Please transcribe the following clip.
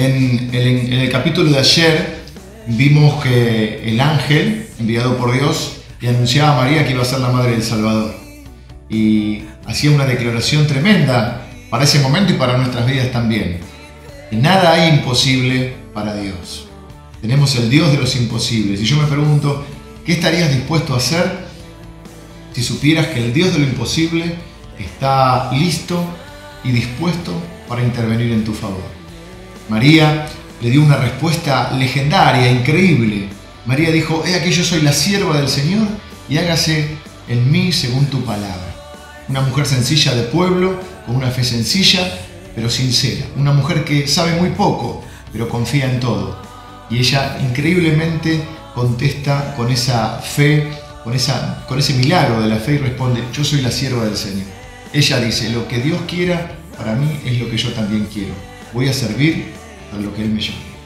En el, capítulo de ayer vimos que el ángel enviado por Dios le anunciaba a María que iba a ser la madre del Salvador. Y hacía una declaración tremenda para ese momento y para nuestras vidas también. Nada hay imposible para Dios. Tenemos el Dios de los imposibles. Y yo me pregunto, ¿qué estarías dispuesto a hacer si supieras que el Dios de lo imposible está listo y dispuesto para intervenir en tu favor? María le dio una respuesta legendaria, increíble. María dijo, he aquí yo soy la sierva del Señor y hágase en mí según tu palabra. Una mujer sencilla de pueblo, con una fe sencilla, pero sincera. Una mujer que sabe muy poco, pero confía en todo. Y ella increíblemente contesta con esa fe, con, esa, con ese milagro de la fe y responde, yo soy la sierva del Señor. Ella dice, lo que Dios quiera para mí es lo que yo también quiero. Voy a servir a lo que Él me llama.